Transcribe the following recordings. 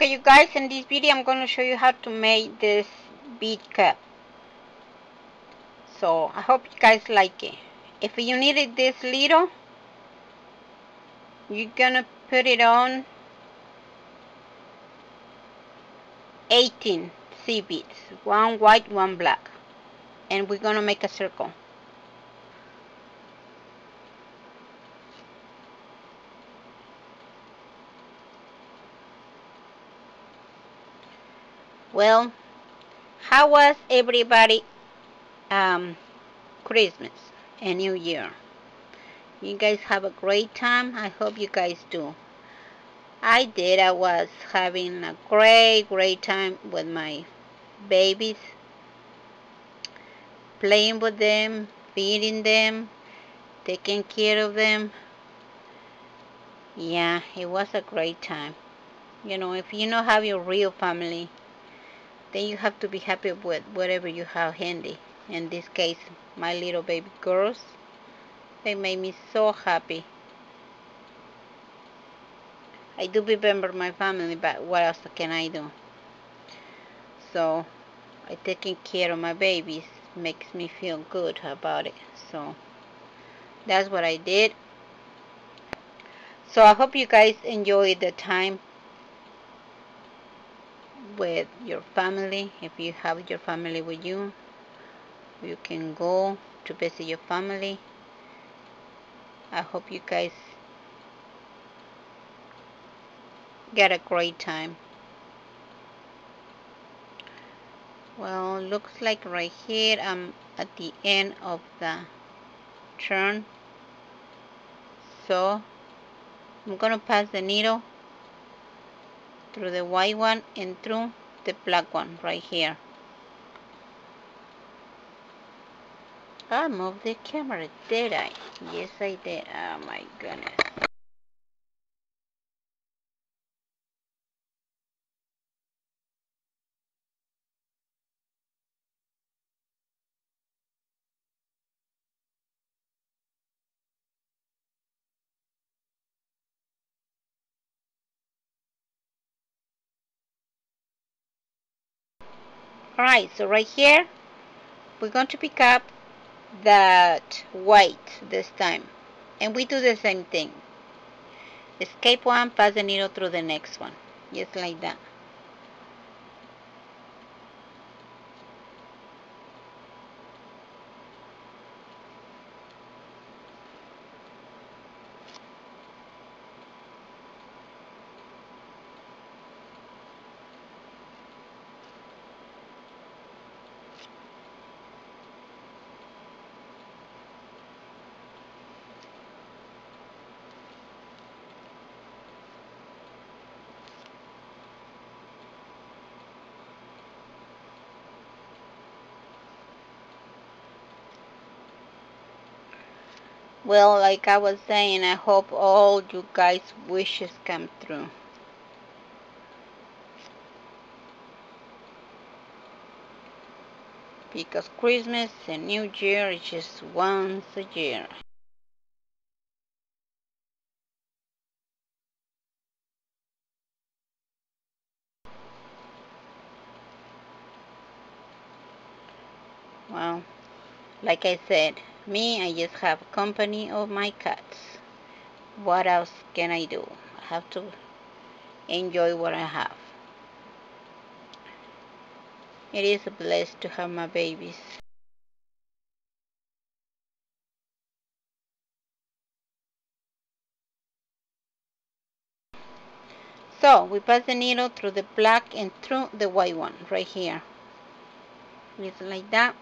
Okay you guys in this video I'm going to show you how to make this bead cap. So I hope you guys like it. If you needed this little you're gonna put it on 18 seed beads. One white, one black. And we're gonna make a circle. Well, how was everybody um, Christmas and New Year? You guys have a great time. I hope you guys do. I did. I was having a great, great time with my babies. Playing with them, feeding them, taking care of them. Yeah, it was a great time. You know, if you don't have your real family, then you have to be happy with whatever you have handy. In this case, my little baby girls, they made me so happy. I do remember my family, but what else can I do? So, I taking care of my babies makes me feel good about it. So, that's what I did. So, I hope you guys enjoyed the time with your family. If you have your family with you you can go to visit your family. I hope you guys get a great time. Well looks like right here I'm at the end of the turn. So I'm gonna pass the needle through the white one and through the black one right here. I moved the camera, did I? Yes, I did. Oh my goodness. Alright, so right here, we're going to pick up that white this time. And we do the same thing. Escape one, pass the needle through the next one. Just like that. Well, like I was saying, I hope all you guys' wishes come true. Because Christmas and New Year is just once a year. Well, like I said, me, I just have company of my cats. What else can I do? I have to enjoy what I have. It is a blessed to have my babies. So we pass the needle through the black and through the white one right here. Just like that.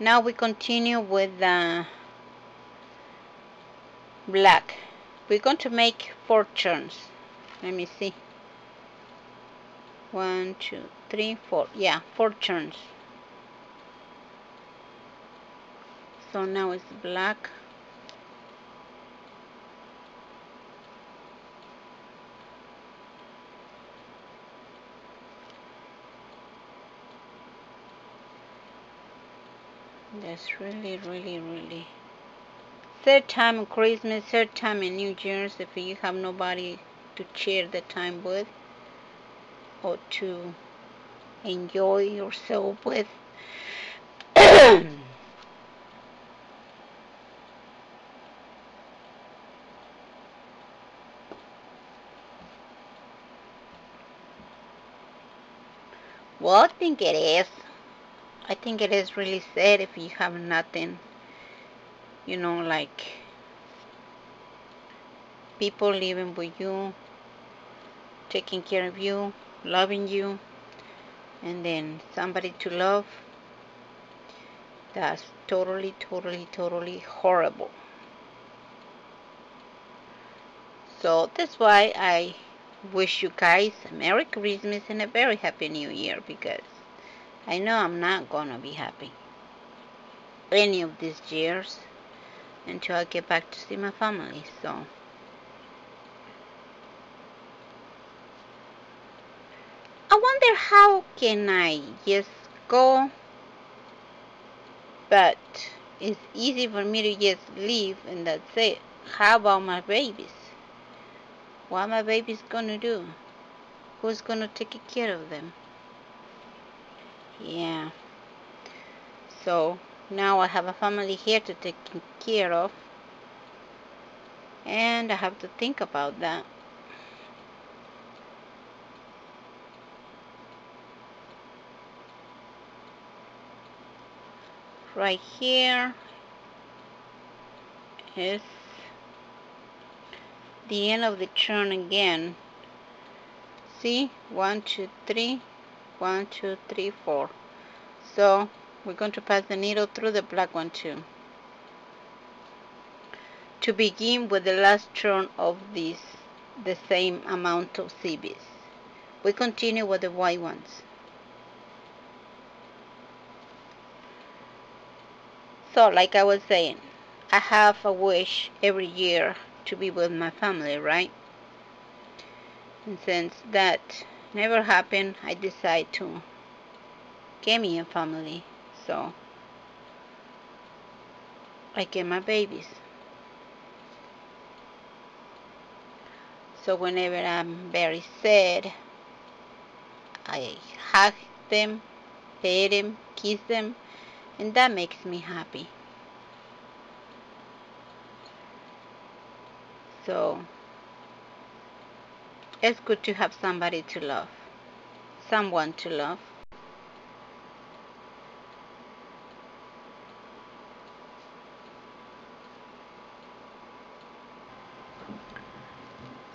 Now we continue with the black. We're going to make four turns. Let me see. One two three four. Yeah four turns. So now it's black That's really, really, really third time Christmas, third time in New Year's, if you have nobody to share the time with or to enjoy yourself with. well, I think it is. I think it is really sad if you have nothing, you know, like people living with you, taking care of you, loving you, and then somebody to love. That's totally, totally, totally horrible. So that's why I wish you guys a Merry Christmas and a very Happy New Year because I know I'm not gonna be happy any of these years until I get back to see my family. So I wonder how can I just go but it's easy for me to just leave and that's it. How about my babies? What my babies gonna do? Who's gonna take care of them? Yeah. So now I have a family here to take care of. And I have to think about that. Right here is the end of the turn again. See? One, two, three one two three four. So we're going to pass the needle through the black one too. To begin with the last turn of this the same amount of CBs we continue with the white ones. So like I was saying I have a wish every year to be with my family right? And since that never happened, I decided to get me a family. So I get my babies. So whenever I'm very sad, I hug them, pet them, kiss them, and that makes me happy. So it's good to have somebody to love, someone to love.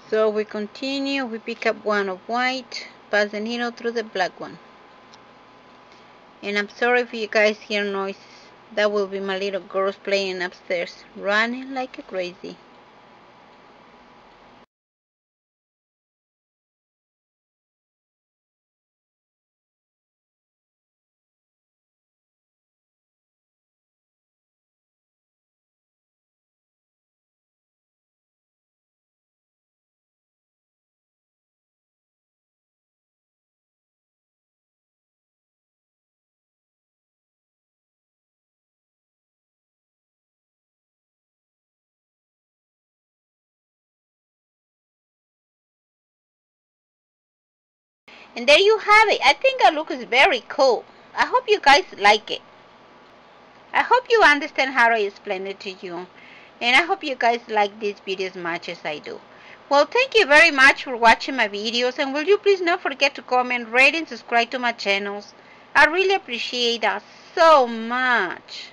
So we continue, we pick up one of white, pass the needle through the black one. And I'm sorry if you guys hear noises. That will be my little girls playing upstairs, running like a crazy. And there you have it. I think it looks very cool. I hope you guys like it. I hope you understand how I explain it to you. And I hope you guys like this video as much as I do. Well, thank you very much for watching my videos. And will you please not forget to comment, rate, and subscribe to my channels. I really appreciate that so much.